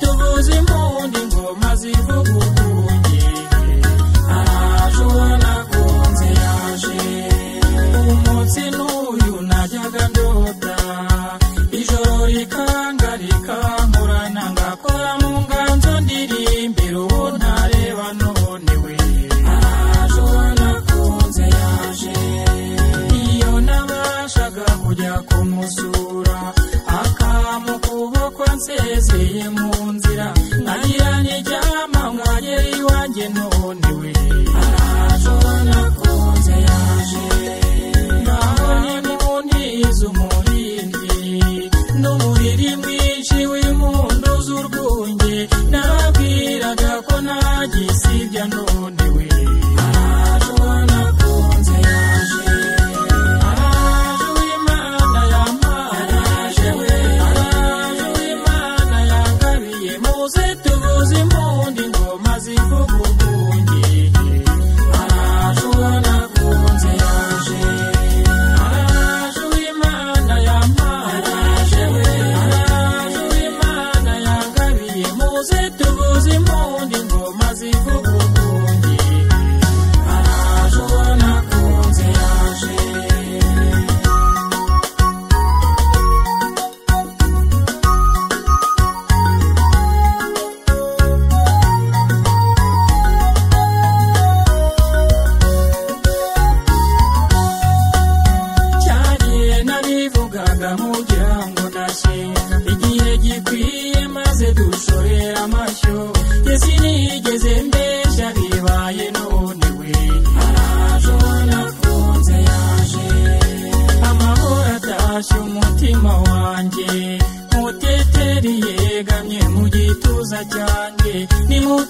tuvuze impundu ingoma zivuga nakunze yaje umunsi n'uyu najyaga ndota ijoro rikanga ngakora mu nganzo ndirimbira nakunze yaje iyo nabashaga kujya kumusura Moses, tu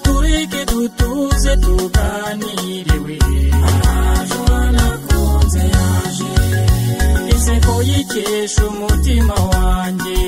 tureke dutuze tuganiriwe araje wanakunze yaje inseko yikesha umutima wanjye